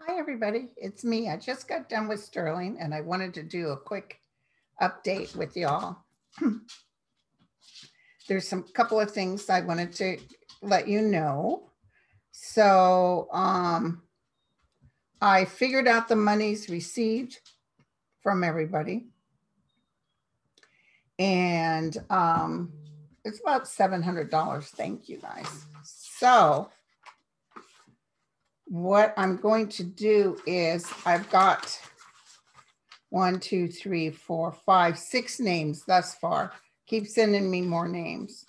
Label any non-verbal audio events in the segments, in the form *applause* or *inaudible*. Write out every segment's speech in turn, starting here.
Hi, everybody. It's me. I just got done with Sterling and I wanted to do a quick update with y'all. *clears throat* There's some couple of things I wanted to let you know. So um, I figured out the monies received from everybody. And um, it's about $700. Thank you guys. So what I'm going to do is I've got one, two, three, four, five, six names thus far. Keep sending me more names.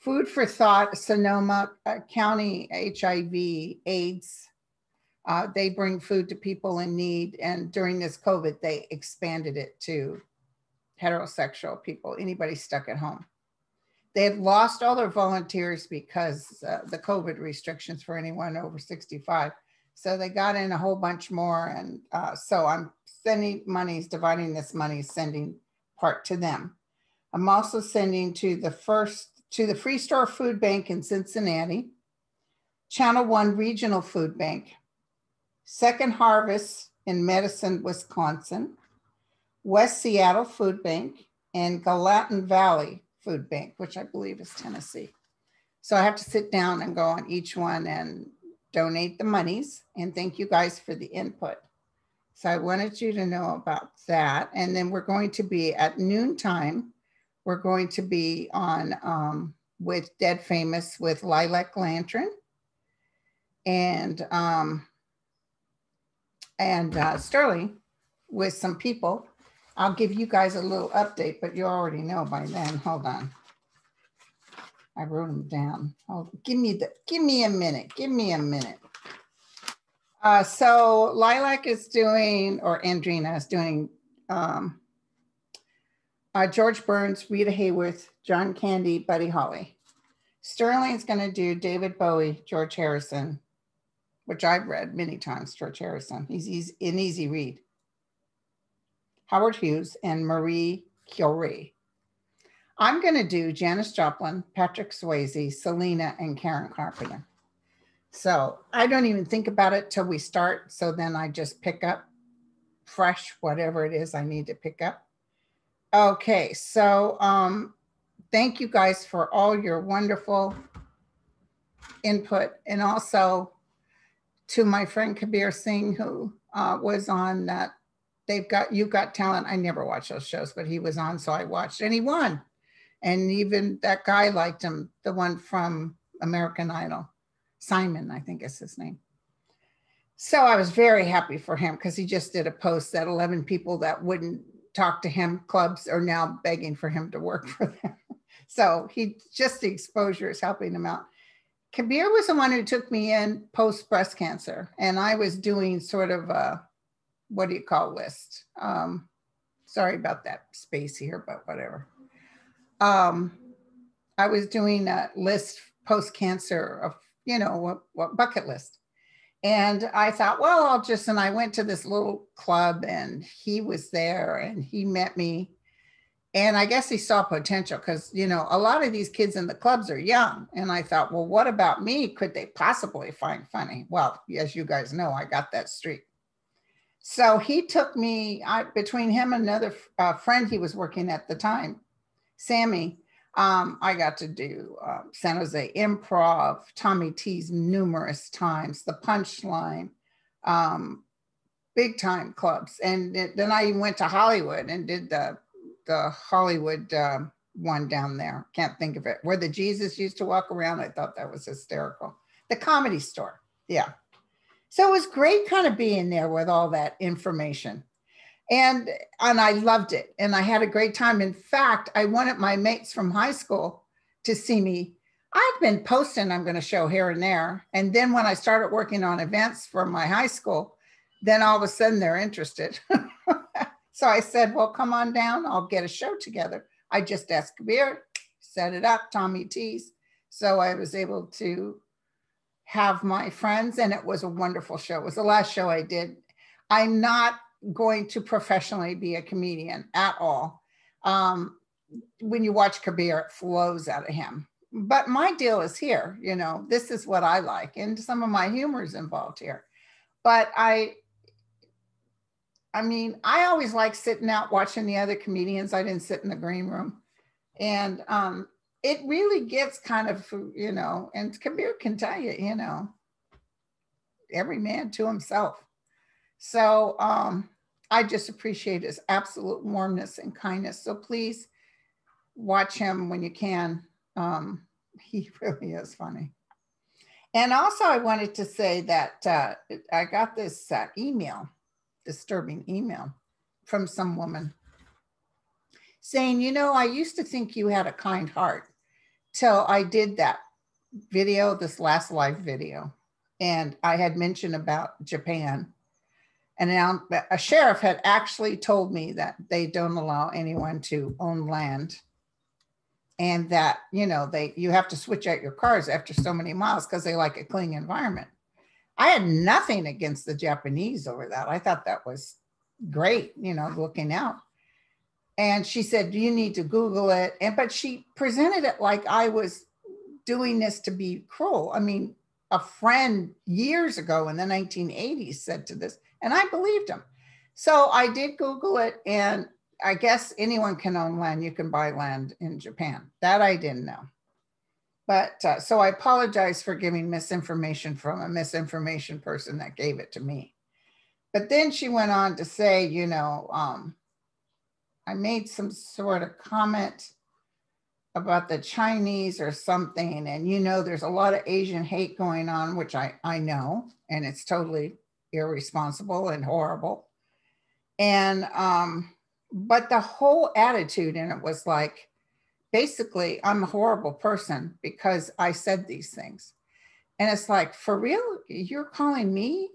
Food for Thought, Sonoma uh, County HIV, AIDS. Uh, they bring food to people in need. And during this COVID, they expanded it to heterosexual people, anybody stuck at home. They had lost all their volunteers because uh, the COVID restrictions for anyone over 65. So they got in a whole bunch more. And uh, so I'm sending monies, dividing this money, sending part to them. I'm also sending to the first, to the Free Store Food Bank in Cincinnati, Channel One Regional Food Bank, Second Harvest in Madison, Wisconsin, West Seattle Food Bank, and Gallatin Valley Food Bank, which I believe is Tennessee. So I have to sit down and go on each one and donate the monies. And thank you guys for the input. So I wanted you to know about that. And then we're going to be at noontime, we're going to be on um, with Dead Famous with Lilac Lantern and um, and uh, Sterling with some people I'll give you guys a little update, but you already know by then. Hold on. I wrote them down. Oh, give me the give me a minute. Give me a minute. Uh, so Lilac is doing, or Andrina is doing um, uh, George Burns, Rita Hayworth, John Candy, Buddy Holly. Sterling's going to do David Bowie, George Harrison, which I've read many times. George Harrison. He's, he's an easy read. Howard Hughes, and Marie Curie. I'm going to do Janis Joplin, Patrick Swayze, Selena, and Karen Carpenter. So I don't even think about it till we start. So then I just pick up fresh, whatever it is I need to pick up. Okay, so um, thank you guys for all your wonderful input and also to my friend Kabir Singh, who uh, was on that they've got you've got talent. I never watched those shows, but he was on, so I watched, and he won. And even that guy liked him, the one from American Idol, Simon, I think is his name. So I was very happy for him because he just did a post that 11 people that wouldn't talk to him clubs are now begging for him to work *laughs* for them. so he just the exposure is helping him out. Kabir was the one who took me in post breast cancer, and I was doing sort of a what do you call list? Um, sorry about that space here, but whatever. Um, I was doing a list post cancer of, you know, what, what bucket list. And I thought, well, I'll just, and I went to this little club and he was there and he met me. And I guess he saw potential because, you know, a lot of these kids in the clubs are young. And I thought, well, what about me? Could they possibly find funny? Well, as you guys know, I got that streak. So he took me I, between him and another uh, friend he was working at the time, Sammy. Um, I got to do uh, San Jose Improv, Tommy T's numerous times, the Punchline, um, big time clubs, and it, then I even went to Hollywood and did the the Hollywood uh, one down there. Can't think of it. Where the Jesus used to walk around. I thought that was hysterical. The Comedy Store. Yeah, so it was great kind of being there with all that information. And and I loved it. And I had a great time. In fact, I wanted my mates from high school to see me. I've been posting, I'm going to show here and there. And then when I started working on events for my high school, then all of a sudden they're interested. *laughs* so I said, Well, come on down. I'll get a show together. I just asked Kabir, set it up, Tommy T's. So I was able to have my friends, and it was a wonderful show. It was the last show I did. I'm not going to professionally be a comedian at all. Um, when you watch Kabir, it flows out of him. But my deal is here, you know, this is what I like, and some of my humor is involved here. but I, I mean, I always like sitting out watching the other comedians. I didn't sit in the green room. And um, it really gets kind of, you know, and Kabir can tell you, you know, every man to himself. So um, I just appreciate his absolute warmness and kindness. So please watch him when you can. Um, *laughs* he really is funny. And also, I wanted to say that uh, I got this uh, email, disturbing email from some woman saying, You know, I used to think you had a kind heart till I did that video, this last live video. And I had mentioned about Japan. And now a sheriff had actually told me that they don't allow anyone to own land and that you know they you have to switch out your cars after so many miles because they like a clean environment i had nothing against the japanese over that i thought that was great you know looking out and she said you need to google it and but she presented it like i was doing this to be cruel i mean a friend years ago in the 1980s said to this and i believed him so i did google it and I guess anyone can own land. You can buy land in Japan. That I didn't know. But uh, so I apologize for giving misinformation from a misinformation person that gave it to me. But then she went on to say, you know, um, I made some sort of comment about the Chinese or something. And, you know, there's a lot of Asian hate going on, which I, I know, and it's totally irresponsible and horrible. And, um, but the whole attitude in it was like basically i'm a horrible person because i said these things and it's like for real you're calling me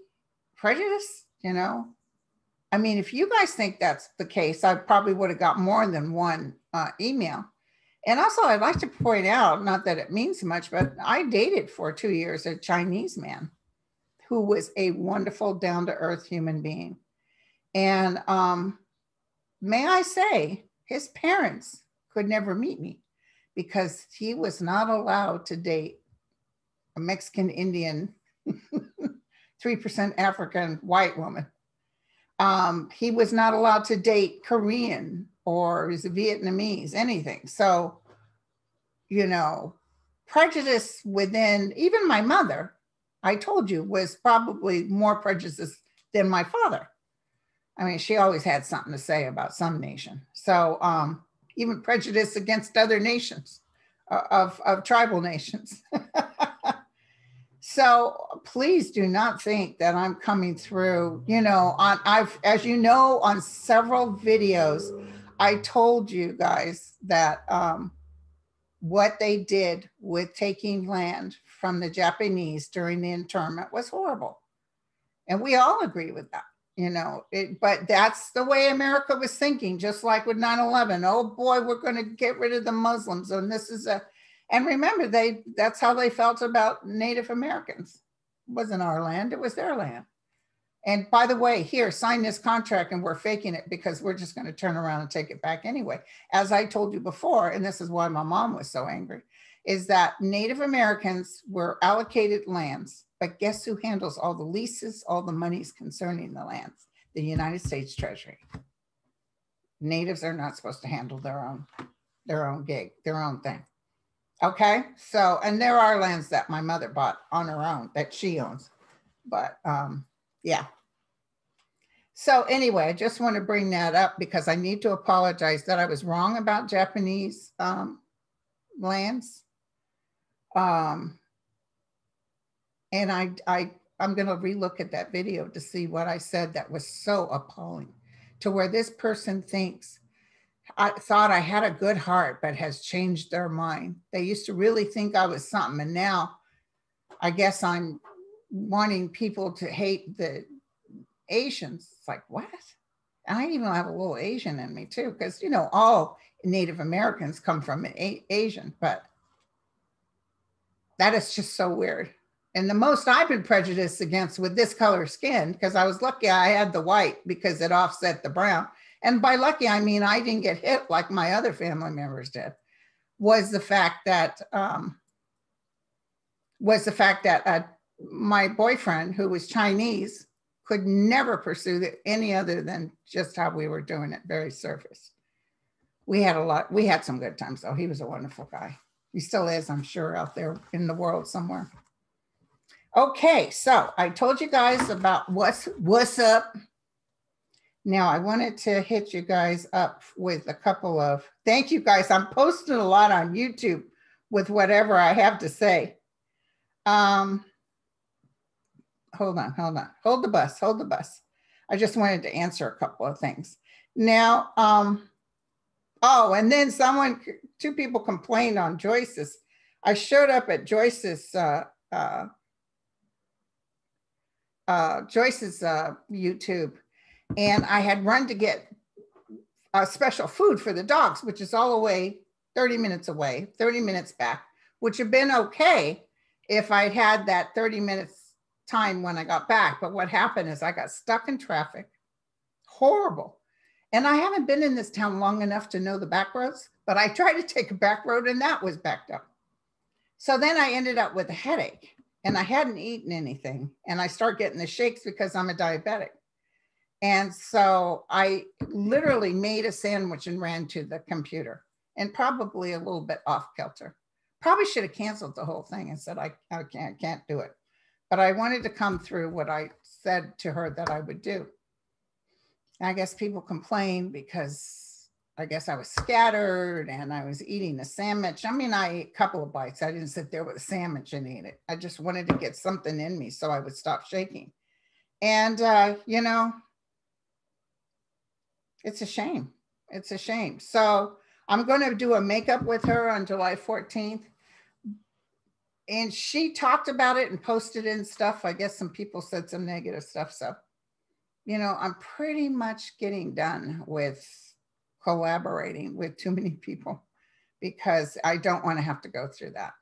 prejudice you know i mean if you guys think that's the case i probably would have got more than one uh, email and also i'd like to point out not that it means much but i dated for two years a chinese man who was a wonderful down-to-earth human being and um, may I say, his parents could never meet me because he was not allowed to date a Mexican Indian, *laughs* 3% African white woman. Um, he was not allowed to date Korean or Vietnamese, anything. So, you know, prejudice within even my mother, I told you, was probably more prejudice than my father. I mean, she always had something to say about some nation. So um, even prejudice against other nations uh, of, of tribal nations. *laughs* so please do not think that I'm coming through, you know, on I've as you know, on several videos, I told you guys that um, what they did with taking land from the Japanese during the internment was horrible. And we all agree with that you know it, but that's the way america was thinking just like with 9-11 oh boy we're going to get rid of the muslims and this is a and remember they that's how they felt about native americans it wasn't our land it was their land and by the way here sign this contract and we're faking it because we're just going to turn around and take it back anyway as i told you before and this is why my mom was so angry is that native americans were allocated lands but guess who handles all the leases, all the monies concerning the lands? The United States Treasury. Natives are not supposed to handle their own their own gig, their own thing. Okay, so and there are lands that my mother bought on her own that she owns, but um, yeah. So anyway, I just want to bring that up because I need to apologize that I was wrong about Japanese um, lands. Um, and I, I, I'm going to relook at that video to see what I said that was so appalling to where this person thinks I thought I had a good heart, but has changed their mind. They used to really think I was something. And now I guess I'm wanting people to hate the Asians. It's like, what? I even have a little Asian in me too, because, you know, all Native Americans come from Asian, but that is just so weird and the most I've been prejudiced against with this color skin, because I was lucky I had the white because it offset the brown. And by lucky, I mean I didn't get hit like my other family members did, was the fact that um, was the fact that uh, my boyfriend, who was Chinese, could never pursue it any other than just how we were doing it, very surface. We had a lot, we had some good times though. He was a wonderful guy. He still is, I'm sure, out there in the world somewhere. Okay, so I told you guys about what's what's up. Now I wanted to hit you guys up with a couple of thank you guys. I'm posting a lot on YouTube with whatever I have to say. Um, hold on, hold on, hold the bus, hold the bus. I just wanted to answer a couple of things. Now, um, oh, and then someone, two people complained on Joyce's. I showed up at Joyce's, uh, uh, uh, Joyce's uh, YouTube, and I had run to get a special food for the dogs, which is all the way 30 minutes away, 30 minutes back, which had been okay if I'd had that 30 minutes time when I got back. But what happened is I got stuck in traffic. Horrible. And I haven't been in this town long enough to know the back roads, but I tried to take a back road and that was backed up. So then I ended up with a headache and I hadn't eaten anything. And I start getting the shakes because I'm a diabetic. And so I literally made a sandwich and ran to the computer and probably a little bit off kilter. Probably should have canceled the whole thing and said, I, I can't, can't do it but I wanted to come through what I said to her that I would do. I guess people complained because I guess I was scattered and I was eating a sandwich. I mean, I ate a couple of bites. I didn't sit there with a sandwich and eat it. I just wanted to get something in me so I would stop shaking. And, uh, you know, it's a shame. It's a shame. So I'm going to do a makeup with her on July 14th and she talked about it and posted in stuff. I guess some people said some negative stuff. So, you know, I'm pretty much getting done with collaborating with too many people because I don't want to have to go through that.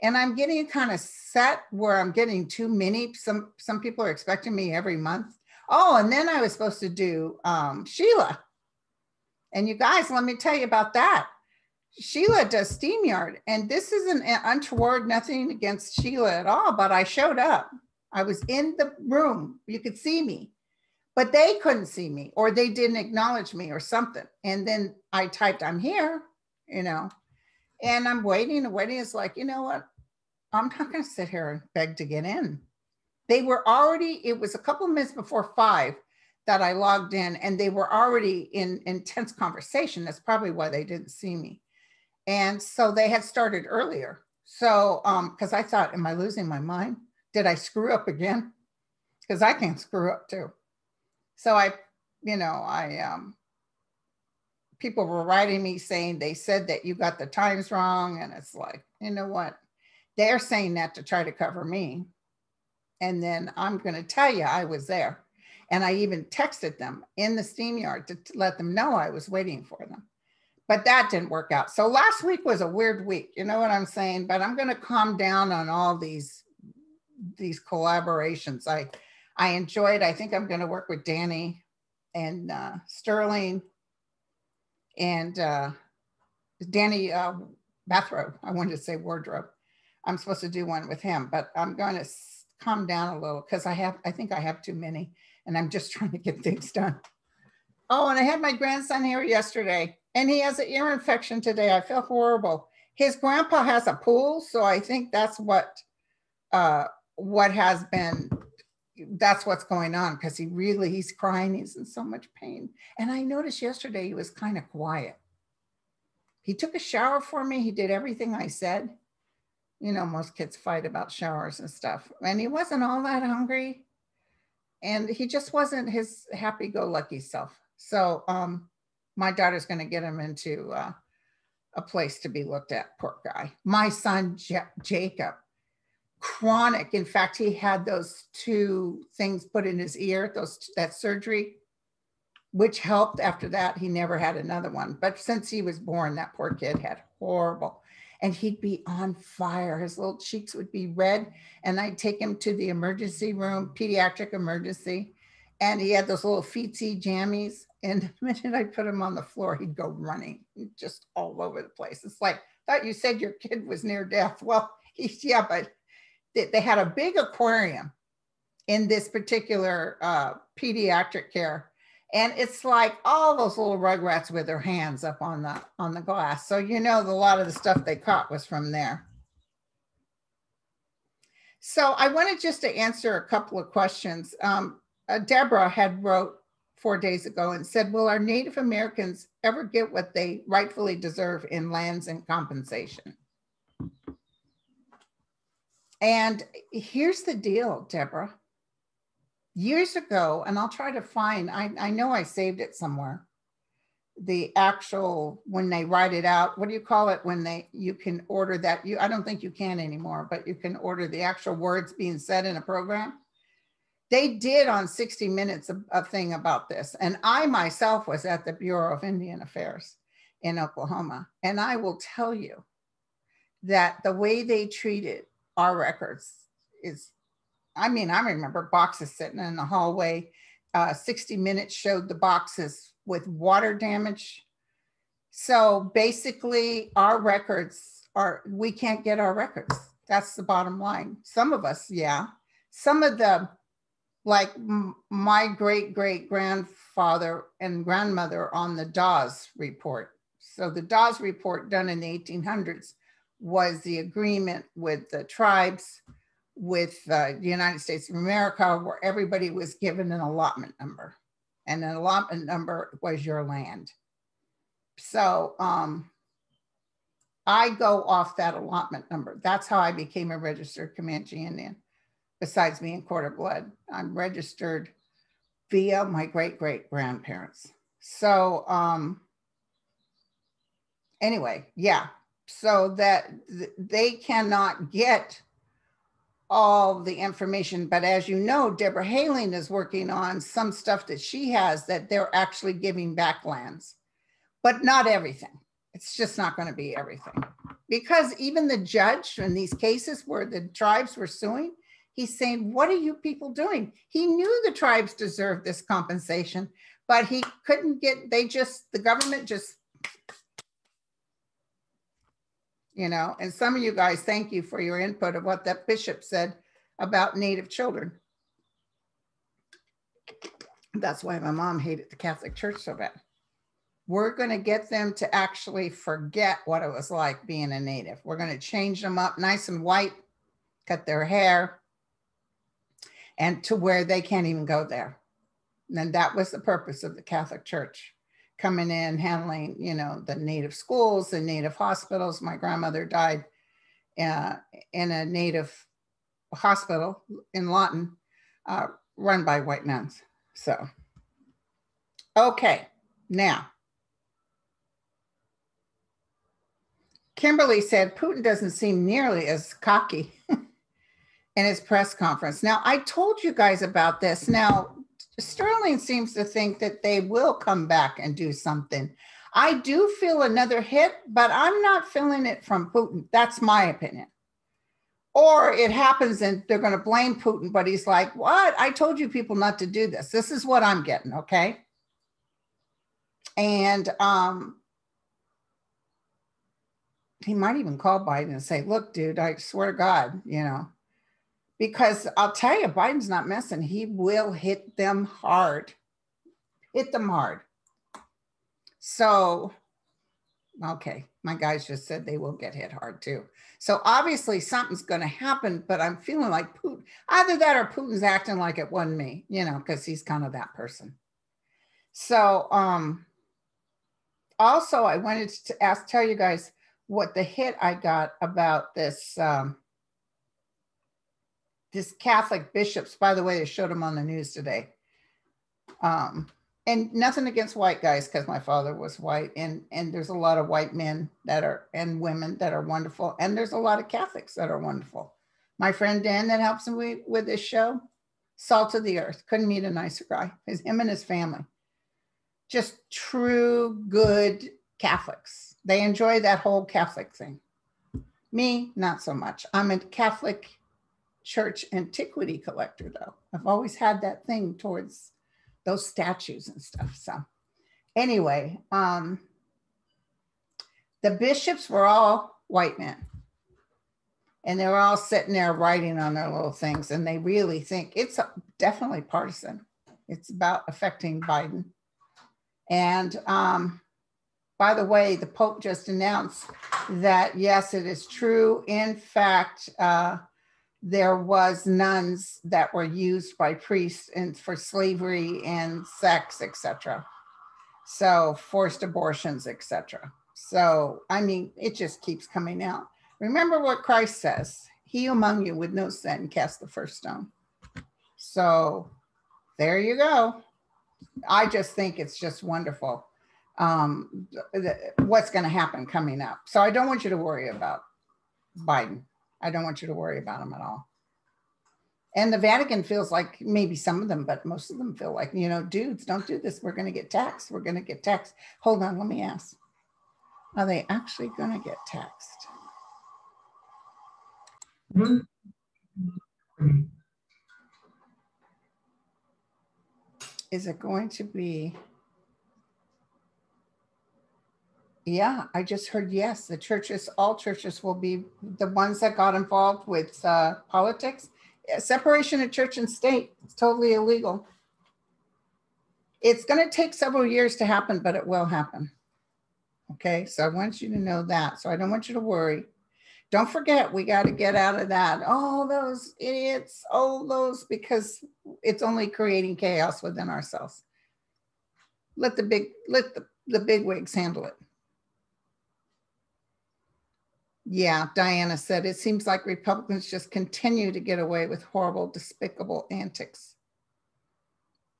And I'm getting kind of set where I'm getting too many. Some some people are expecting me every month. Oh, and then I was supposed to do um, Sheila. And you guys, let me tell you about that. Sheila does StreamYard, and this isn't untoward, nothing against Sheila at all, but I showed up. I was in the room. You could see me, but they couldn't see me or they didn't acknowledge me or something. And then I typed, I'm here, you know, and I'm waiting and waiting. It's like, you know what? I'm not going to sit here and beg to get in. They were already, it was a couple minutes before five that I logged in and they were already in intense conversation. That's probably why they didn't see me. And so they had started earlier. So, because um, I thought, am I losing my mind? Did I screw up again? Because I can screw up too. So I, you know, I, um, people were writing me saying they said that you got the times wrong. And it's like, you know what? They're saying that to try to cover me. And then I'm going to tell you I was there. And I even texted them in the StreamYard to, to let them know I was waiting for them but that didn't work out. So last week was a weird week, you know what I'm saying? But I'm going to calm down on all these these collaborations. I I enjoyed. I think I'm going to work with Danny and uh, Sterling and uh, Danny uh, Bathrobe. I wanted to say wardrobe. I'm supposed to do one with him, but I'm going to calm down a little because I have. I think I have too many, and I'm just *laughs* trying to get things done. Oh, and I had my grandson here yesterday and he has an ear infection today. I feel horrible. His grandpa has a pool, so I think that's what uh, what has been. That's what's going on because he really he's crying. He's in so much pain. And I noticed yesterday he was kind of quiet. He took a shower for me. He did everything I said. You know, most kids fight about showers and stuff. And he wasn't all that hungry. And he just wasn't his happy-go-lucky self. So um, my daughter's going to get him into uh, a place to be looked at. Poor guy. My son J- Jacob, chronic. In fact, he had those two things put in his ear, those that surgery, which helped. After that, he never had another one. But since he was born, that poor kid had horrible. And he'd be on fire. His little cheeks would be red. And I'd take him to the emergency room, pediatric emergency. And he had those little feetsy jammies and *laughs* the minute I put him on the floor, he'd go running just all over the place. It's like, thought you said your kid was near death. *laughs* Well, he's, yeah, but they, they had a big aquarium in this particular uh, pediatric care. And it's like all those little rugrats with their hands up on the on the glass. So you know a lot of the stuff they caught was from there. So I wanted just to answer a couple of questions. Um, uh, Deborah had wrote four days ago and said, will our Native Americans ever get what they rightfully deserve in lands and compensation? And here's the deal, Deborah. Years ago, and I'll try to find, I, I know I saved it somewhere, the actual, when they write it out, what do you call it when they, you can order that, you, I don't think you can anymore, but you can order the actual words being said in a program. They did on 60 Minutes a, a thing about this. And I myself was at the Bureau of Indian Affairs in Oklahoma. And I will tell you that the way they treated our records is, I mean, I remember boxes sitting in the hallway. Uh, 60 Minutes showed the boxes with water damage. So basically, our records are, we can't get our records. That's the bottom line. Some of us, yeah. Some of the like my great great grandfather and grandmother on the Dawes report. So the Dawes report done in the 1800s was the agreement with the tribes, with uh, the United States of America, where everybody was given an allotment number, and an allotment number was your land. So um, I go off that allotment number. That's how I became a registered Comanche Indian besides being quarter blood. I'm registered via my great great grandparents. So, um, anyway, yeah, so that th- they cannot get all the information. But as you know, Deborah Haaland is working on some stuff that she has that they're actually giving back lands, but not everything. It's just not going to be everything. Because even the judge in these cases where the tribes were suing, He's saying, What are you people doing? He knew the tribes deserved this compensation, but he couldn't get, they just, the government just, you know, and some of you guys, thank you for your input of what that bishop said about Native children. That's why my mom hated the Catholic Church so bad. We're going to get them to actually forget what it was like being a Native. We're going to change them up nice and white, cut their hair, and to where they can't even go there. And that was the purpose of the Catholic Church coming in, handling, you know, the native schools, the native hospitals. My grandmother died uh, in a native hospital in Lawton, uh, run by white nuns. So, okay, now. Kimberly said Putin doesn't seem nearly as cocky *laughs* in his press conference. Now, I told you guys about this. Now, Sterling seems to think that they will come back and do something. I do feel another hit, but I'm not feeling it from Putin. That's my opinion. Or it happens and they're going to blame Putin, but he's like, What? I told you people not to do this. This is what I'm getting. Okay. And um, he might even call Biden and say, Look, dude, I swear to God, you know, because I'll tell you, Biden's not messing. He will hit them hard, hit them hard. So, okay, my guys just said they will get hit hard too. So obviously something's going to happen, but I'm feeling like Putin, either that or Putin's acting like it wasn't me, you know, because he's kind of that person. So, um, also, I wanted to ask, tell you guys what the hit I got about this. Um, this Catholic bishops, by the way, they showed them on the news today. Um, and nothing against white guys because my father was white and and there's a lot of white men that are and women that are wonderful and there's a lot of catholics that are wonderful. My friend dan that helps me with this show salt of the earth couldn't meet a nicer guy his him and his family just true good catholics. They enjoy that whole catholic thing. Me not so much. I'm a catholic church antiquity collector, though. I've always had that thing towards those statues and stuff. So, anyway, um, the bishops were all white men. and they were all sitting there writing on their little things and they really think it's definitely partisan it's about affecting biden and um, by the way the pope just announced that yes it is true in fact uh, there was nuns that were used by priests and for slavery and sex etc so forced abortions etc so i mean it just keeps coming out Remember what Christ says He among you with no sin cast the first stone. So there you go. I just think it's just wonderful um, what's going to happen coming up. So I don't want you to worry about Biden. I don't want you to worry about them at all. And the Vatican feels like maybe some of them, but most of them feel like, you know, dudes, don't do this. We're going to get taxed. We're going to get taxed. Hold on, let me ask. Are they actually going to get taxed? Is it going to be? Yeah, I just heard yes. The churches, all churches will be the ones that got involved with uh, politics. Separation of church and state is totally illegal. It's going to take several years to happen, but it will happen. Okay, so I want you to know that. So I don't want you to worry. Don't forget, we got to get out of that. Oh, those idiots. Oh, those, because it's only creating chaos within ourselves. Let the big, let the, the big wigs handle it. Yeah, Diana said, it seems like Republicans just continue to get away with horrible, despicable antics.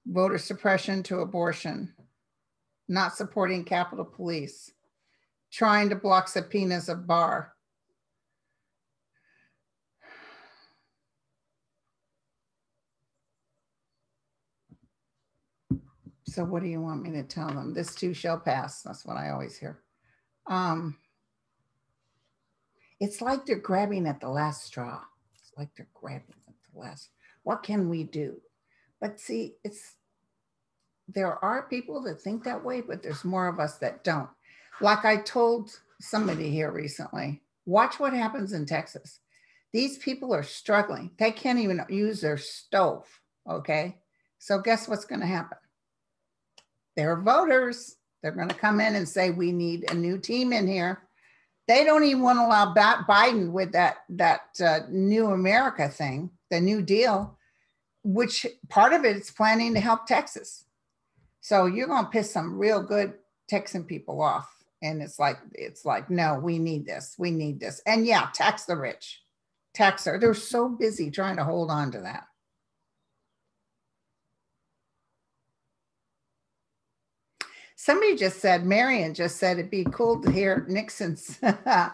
Voter suppression to abortion, not supporting Capitol Police, trying to block subpoenas of Barr, So what do you want me to tell them? This too shall pass. That's what I always hear. Um, it's like they're grabbing at the last straw. It's like they're grabbing at the last. What can we do? But see, it's there are people that think that way, but there's more of us that don't. Like I told somebody here recently, watch what happens in Texas. These people are struggling. They can't even use their stove. Okay. So guess what's going to happen? they're voters. They're going to come in and say, we need a new team in here. They don't even want to allow Biden with that, that uh, new America thing, the New Deal, which part of it is planning to help Texas. So you're going to piss some real good Texan people off. And it's like, it's like, no, we need this. We need this. And yeah, tax the rich. Tax her. They're so busy trying to hold on to that. Somebody just said, Marion just said it'd be cool to hear Nixon's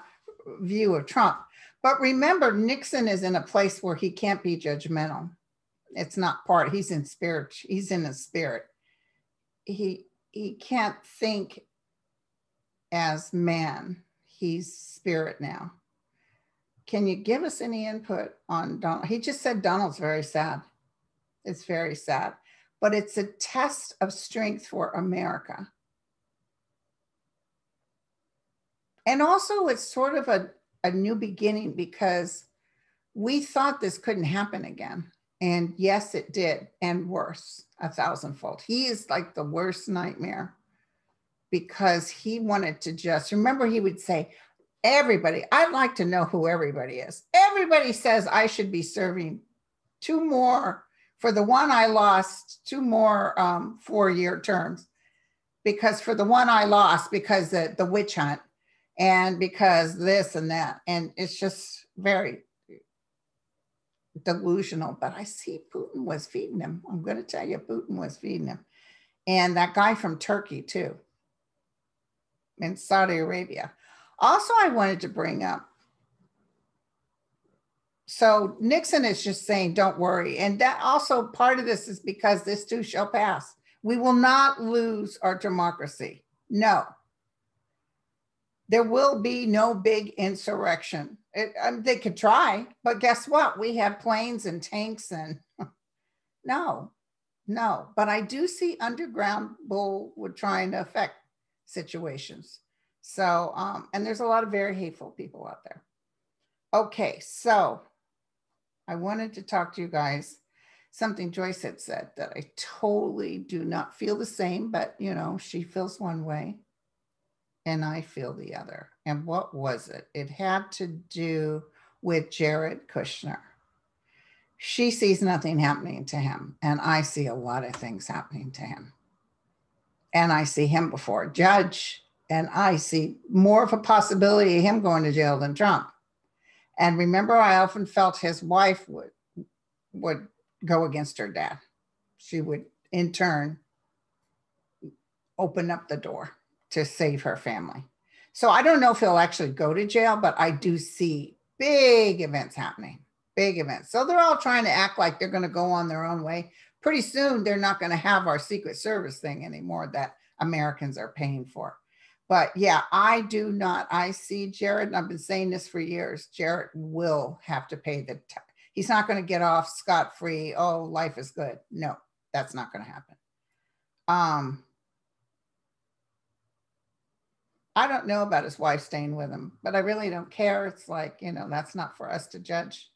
*laughs* view of Trump. But remember, Nixon is in a place where he can't be judgmental. It's not part, he's in spirit, he's in a spirit. He he can't think as man. He's spirit now. Can you give us any input on Donald? He just said Donald's very sad. It's very sad, but it's a test of strength for America. And also, it's sort of a, a new beginning because we thought this couldn't happen again. And yes, it did, and worse, a thousandfold. He is like the worst nightmare because he wanted to just remember, he would say, Everybody, I'd like to know who everybody is. Everybody says I should be serving two more for the one I lost, two more um, four year terms. Because for the one I lost, because the, the witch hunt, and because this and that and it's just very delusional but i see putin was feeding him. I'm going to tell you putin was feeding him. And that guy from turkey too in saudi arabia. Also i wanted to bring up so nixon is just saying don't worry and that also part of this is because this too shall pass. We will not lose our democracy. No there will be no big insurrection. It, um, they could try, but guess what? We have planes and tanks and *laughs* no, no. But I do see underground bull would trying to affect situations. So, um, and there's a lot of very hateful people out there. Okay, so I wanted to talk to you guys. Something Joyce had said that I totally do not feel the same, but you know, she feels one way and I feel the other. And what was it? It had to do with Jared Kushner. She sees nothing happening to him, and I see a lot of things happening to him. And I see him before a judge, and I see more of a possibility of him going to jail than Trump. And remember, I often felt his wife would would go against her dad. She would, in turn, open up the door to save her family. So I don't know if he'll actually go to jail, but I do see big events happening, big events. So they're all trying to act like they're going to go on their own way. Pretty soon, they're not going to have our Secret Service thing anymore that Americans are paying for. But yeah, I do not. I see Jared, and I've been saying this for years. Jared will have to pay the. T- he's not going to get off scot free. Oh, life is good. No, that's not going to happen. Um, I don't know about his wife staying with him, but I really don't care. It's like, you know, that's not for us to judge.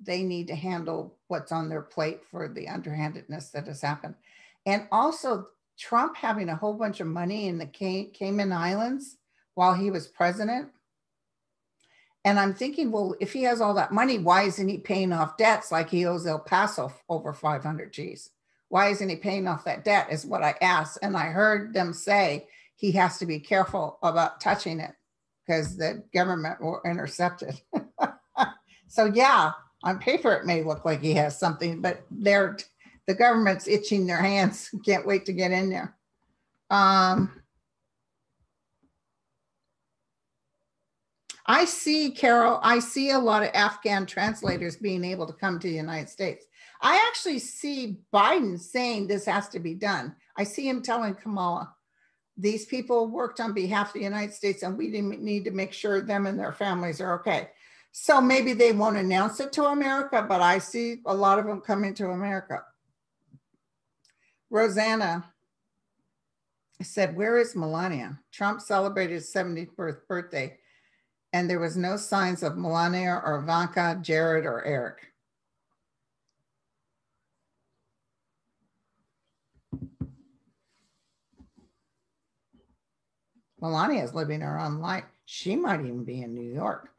They need to handle what's on their plate for the underhandedness that has happened. And also, Trump having a whole bunch of money in the Cayman Islands while he was president. And I'm thinking, well, if he has all that money, why isn't he paying off debts like he owes El Paso over 500 G's? Why isn't he paying off that debt? Is what I asked. And I heard them say he has to be careful about touching it because the government will intercept it. *laughs* so yeah, on paper it may look like he has something, but they're the government's itching their hands. *laughs* Can't wait to get in there. Um, I see, Carol, I see a lot of Afghan translators being able to come to the United States. I actually see Biden saying this has to be done. I see him telling Kamala, these people worked on behalf of the United States and we need to make sure them and their families are okay. So maybe they won't announce it to America, but I see a lot of them coming to America. Rosanna said, Where is Melania? Trump celebrated his 70th birthday, and there was no signs of Melania or Ivanka, Jared, or Eric. Melania is living her own life. She might even be in New York.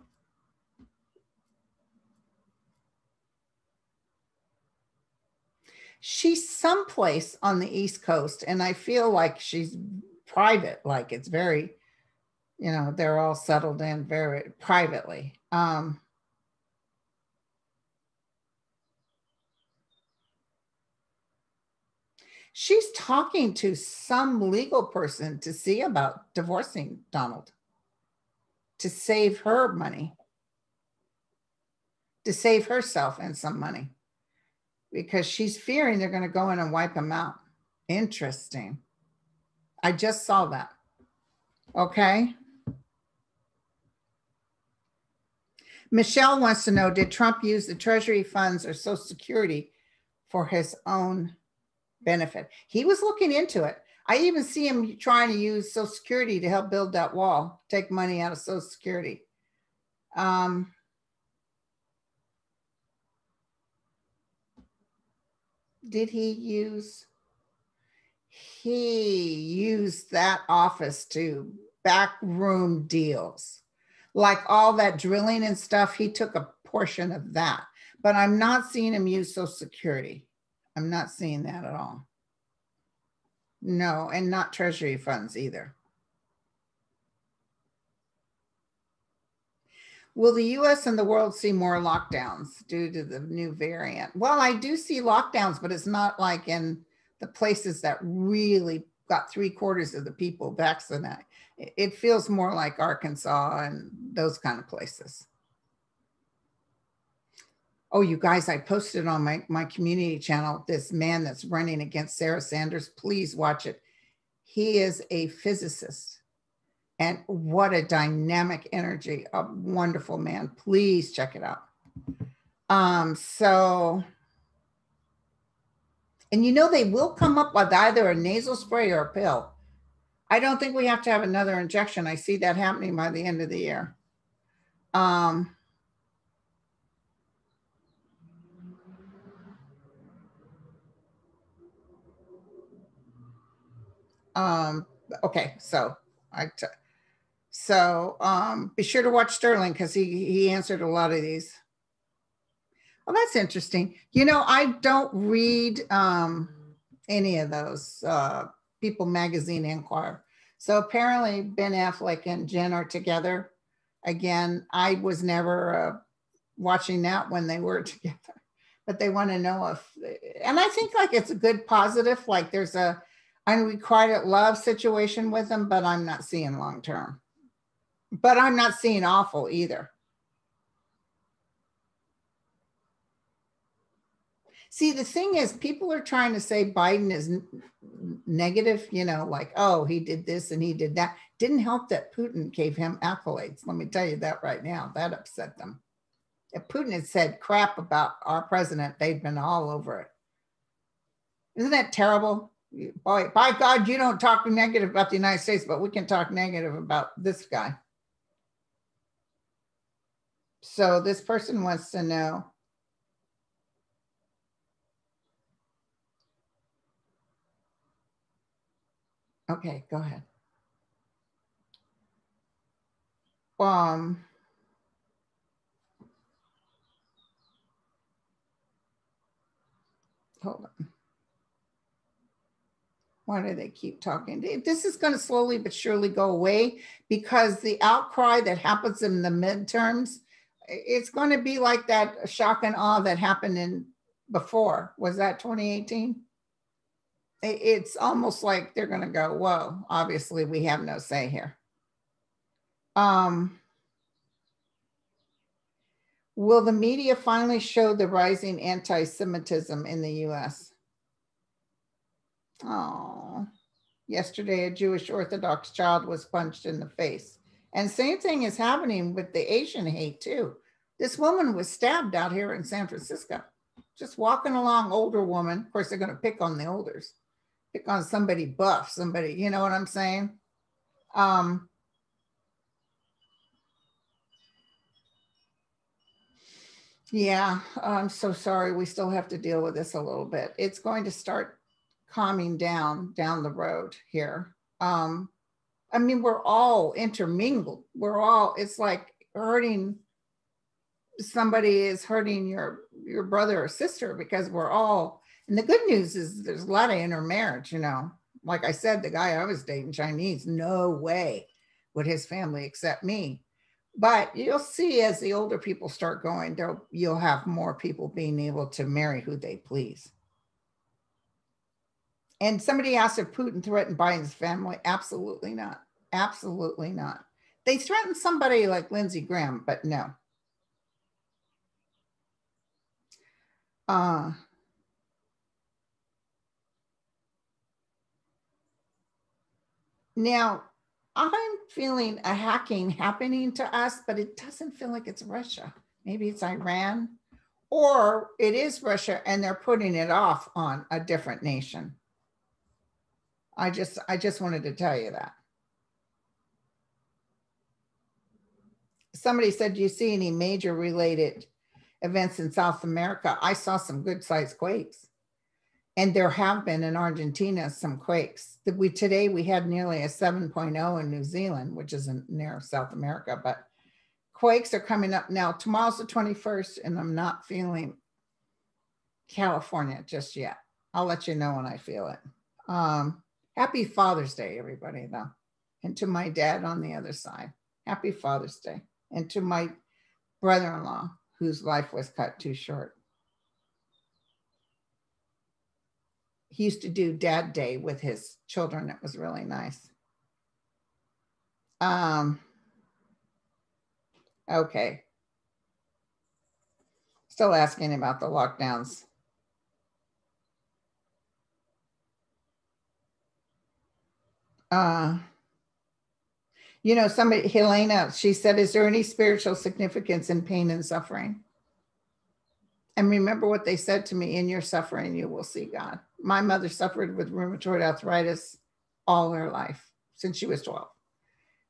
She's someplace on the East Coast, and I feel like she's private, like it's very, you know, they're all settled in very privately. Um, she's talking to some legal person to see about divorcing Donald to save her money, to save herself and some money, because she's fearing they're going to go in and wipe him out. Interesting. I just saw that. Okay. Michelle wants to know Did Trump use the Treasury funds or Social Security for his own benefit. He was looking into it. I even see him trying to use Social Security to help build that wall, take money out of Social Security. Um, did he use? He used that office to backroom deals, like all that drilling and stuff. He took a portion of that, but I'm not seeing him use Social Security. I'm not seeing that at all. No, and not treasury funds either. Will the US and the world see more lockdowns due to the new variant? Well, I do see lockdowns, but it's not like in the places that really got three quarters of the people vaccinated. It feels more like Arkansas and those kind of places oh, you guys, I posted on my, my community channel this man that's running against Sarah Sanders. Please watch it. He is a physicist. And what a dynamic energy, a wonderful man. Please check it out. Um, so, and you know, they will come up with either a nasal spray or a pill. I don't think we have to have another injection. I see that happening by the end of the year. Um, Um, okay, so I, t- so um, be sure to watch Sterling because he he answered a lot of these. Well, that's interesting. You know, I don't read um, any of those. Uh, People Magazine Inquirer. So apparently, Ben Affleck and Jen are together again. I was never uh, watching that when they were *laughs* together, but they want to know if, and I think like it's a good positive. Like there's a unrequited love situation with them, but I'm not seeing long term. But I'm not seeing awful either. See, the thing is, people are trying to say Biden is negative, you know, like, oh, he did this and he did that. Didn't help that Putin gave him accolades. Let me tell you that right now. That upset them. If Putin had said crap about our president, they'd been all over it. Isn't that terrible? Boy, by God, you don't talk negative about the United States, but we can talk negative about this guy. So this person wants to know Okay, go ahead. Um, hold on. Why do they keep talking? This is going to slowly but surely go away because the outcry that happens in the midterms, it's going to be like that shock and awe that happened in before. Was that 2018? it's almost like they're going to go, whoa, obviously we have no say here. Um, will the media finally show the rising anti Semitism in the US? Oh, yesterday a Jewish Orthodox child was punched in the face. And same thing is happening with the Asian hate too. This woman was stabbed out here in San Francisco, just walking along, older woman. Of course, they're going to pick on the olders pick on somebody buff, somebody, you know what I'm saying? Um, yeah, I'm so sorry. We still have to deal with this a little bit. It's going to start calming down down the road here. Um, I mean, we're all intermingled. We're all, it's like hurting somebody is hurting your your brother or sister because we're all and the good news is there's a lot of intermarriage, you know. Like I said, the guy I was dating, Chinese, no way would his family accept me. But you'll see as the older people start going, you'll have more people being able to marry who they please. And somebody asked if Putin threatened Biden's family. Absolutely not. Absolutely not. They threatened somebody like Lindsey Graham, but no. Uh, Now, I'm feeling a hacking happening to us, but it doesn't feel like it's Russia. Maybe it's Iran, or it is Russia and they're putting it off on a different nation. I just I just wanted to tell you that. Somebody said, Do you see any major related events in South America? I saw some good sized quakes and there have been in Argentina some quakes. That we today we had nearly a 7.0 in New Zealand, which is in near South America, but quakes are coming up now. Tomorrow's the 21st, and I'm not feeling California just yet. I'll let you know when I feel it. Um, happy Father's Day, everybody, though. And to my dad on the other side, happy Father's Day. And to my brother in law, whose life was cut too short. he used to do dad day with his children. It was really nice. Um, okay. Still asking about the lockdowns. Uh, you know, somebody, Helena, she said, is there any spiritual significance in pain and suffering? And remember what they said to me in your suffering, you will see God. My mother suffered with rheumatoid arthritis all her life since she was 12.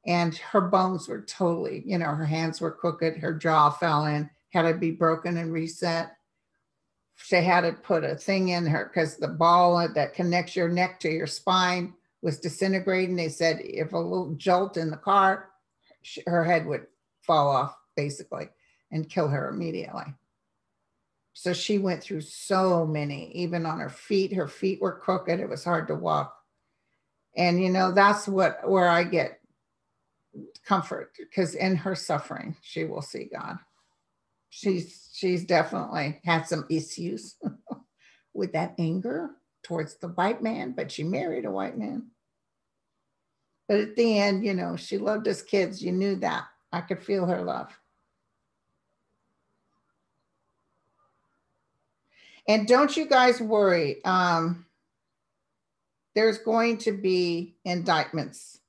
And her bones were totally, you know, her hands were crooked, her jaw fell in, had to be broken and reset. She had to put a thing in her because the ball that connects your neck to your spine was disintegrating. They said if a little jolt in the car, her head would fall off basically and kill her immediately. So she went through so many, even on her feet. Her feet were crooked. It was hard to walk. And you know, that's what where I get comfort because in her suffering, she will see God. She's she's definitely had some issues *laughs* with that anger towards the white man, but she married a white man. But at the end, you know, she loved us kids. You knew that. I could feel her love. And don't you guys worry. Um, there's going to be indictments.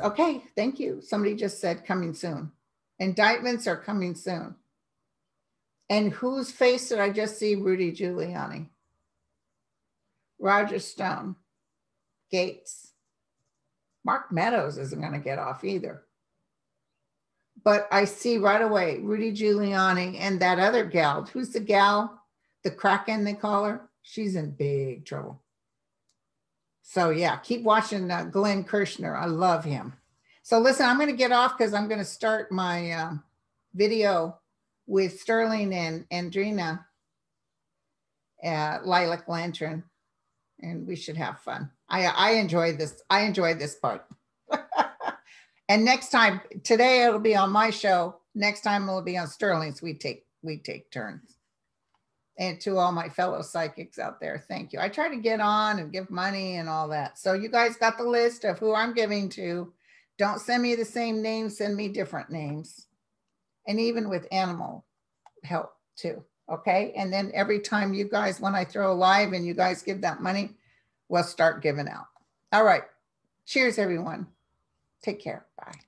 Okay, thank you. Somebody just said coming soon. Indictments are coming soon. And whose face did I just see? Rudy Giuliani, Roger Stone, Gates. Mark Meadows isn't going to get off either. But I see right away Rudy Giuliani and that other gal. Who's the gal? The Kraken, they call her. She's in big trouble. So yeah, keep watching uh, Glenn Kirschner. I love him. So listen, I'm going to get off because I'm going to start my uh, video with Sterling and Andrina, uh, Lilac Lantern, and we should have fun. I I enjoyed this. I enjoy this part. *laughs* and next time, today it'll be on my show. Next time it'll be on Sterling's. We take we take turns and to all my fellow psychics out there, thank you. I try to get on and give money and all that. So you guys got the list of who I'm giving to. Don't send me the same names, send me different names. And even with animal help too. Okay. And then every time you guys, when I throw a live and you guys give that money, we'll start giving out. All right. Cheers, everyone. Take care. Bye.